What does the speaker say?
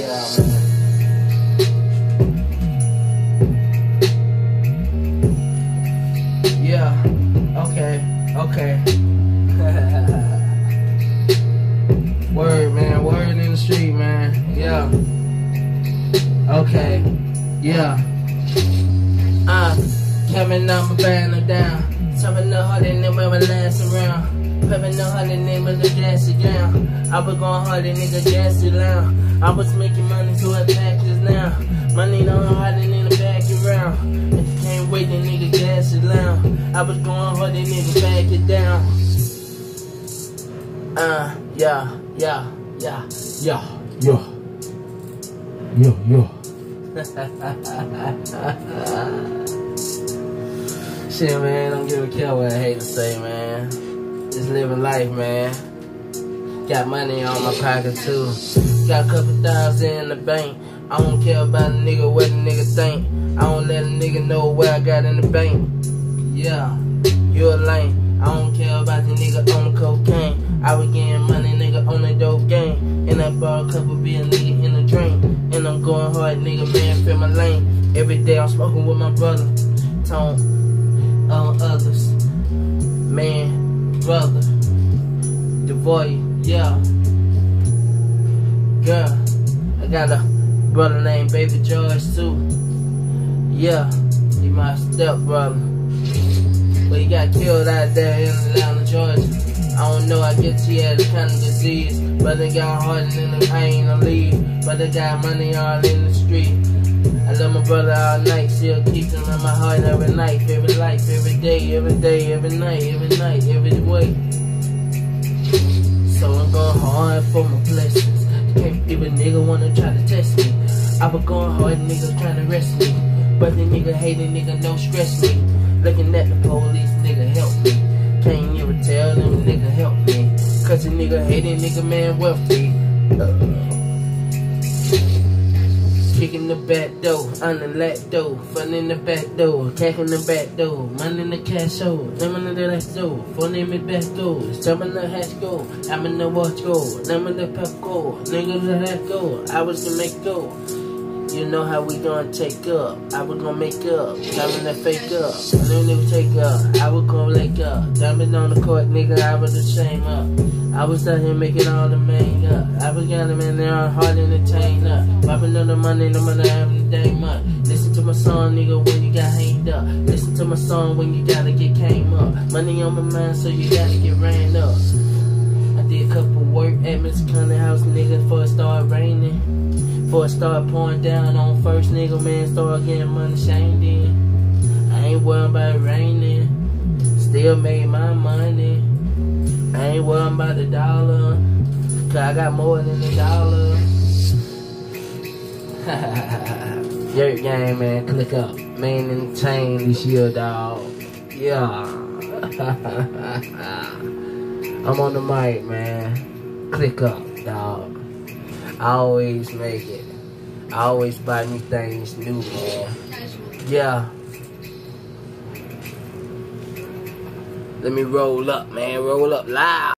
Yeah, man. Yeah, okay, okay. word, man, word in the street, man. Yeah. Okay, yeah. Uh, coming up, my banner down. Coming up, holding them when we last around. Pimping the hundred name of the gas down. I was going hundred nigga gas down. I was making money so I packed this now. Money don't hard and in the back around. If you can't wait, then nigga gas it down. I was going hard and nigga back it down. Uh, yeah, yeah, yeah, yeah, yeah. Yo, yo. Shit, man, don't give a care what I hate to say, man. Just living life, man. Got money on my pocket, too. Got a couple thousand in the bank. I don't care about a nigga, what a nigga think. I don't let a nigga know what I got in the bank. Yeah, you a lame. I don't care about the nigga on the cocaine. I was getting money, nigga, on the dope game. And I bought a couple beer, nigga, in the drink. And I'm going hard, nigga, man, feel my lane. Every day I'm smoking with my brother. Tone on others. Man, brother. The boy, yeah. Got a brother named Baby George, too. Yeah, he my step brother. But he got killed out there in Atlanta, Georgia. I don't know, I guess he had a kind of disease. But they got heart in the pain to leave. But they got money all in the street. I love my brother all night, still keep him in my heart every night, every life, every day, every day, every night, every night, every way. So I'm going hard for my blessings. Can't even nigga wanna try to test me. I was going hard, nigga trying to arrest me. But the nigga hating nigga no stress me. Looking at the police, nigga help me. Can't even tell them nigga help me. Cause the nigga hating nigga man wealthy. Uh. Kicking the back door, on the lap door, fun in the back door, attacking the back door, money in the cash show, lemon in the left door, phone in the back door, jumping the hash go, I'm in the watch go, in the pep go, niggas let go, I was gonna make go. You know how we gonna take up. I was gonna make up. Diamond to fake up. And then they take up. I was gonna lake up. Diamond on the court, nigga, I was the shame up. I was out here making all the main up. I was got them in there hard entertain up. Popping on the money, no money having day much. Listen to my song, nigga, when you got hanged up. Listen to my song when you gotta get came up. Money on my mind, so you gotta get ran up. I did a couple work at Miss County House, nigga, it started raining. Before it started pouring down on first nigga, man, start getting money shamed in. I ain't worried about raining. Still made my money. I ain't worried about the dollar. Cause I got more than a dollar. Dirt game, man. Click up. Man in chain this year, dog. Yeah. I'm on the mic, man. Click up. I always make it. I always buy new things new, man. Yeah. Let me roll up, man. Roll up loud.